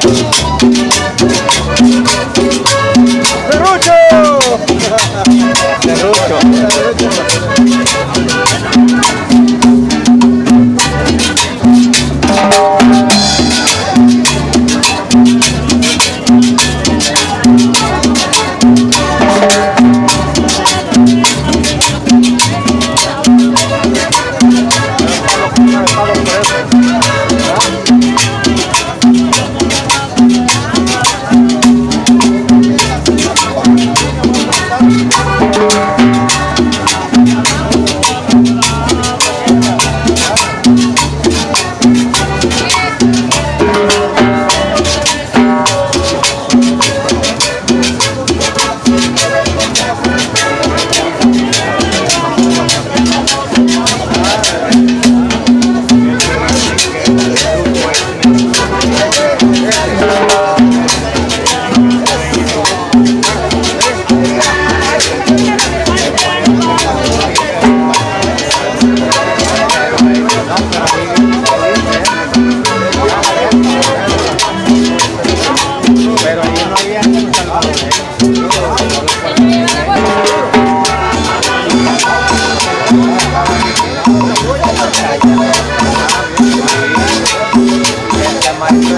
就是 Thank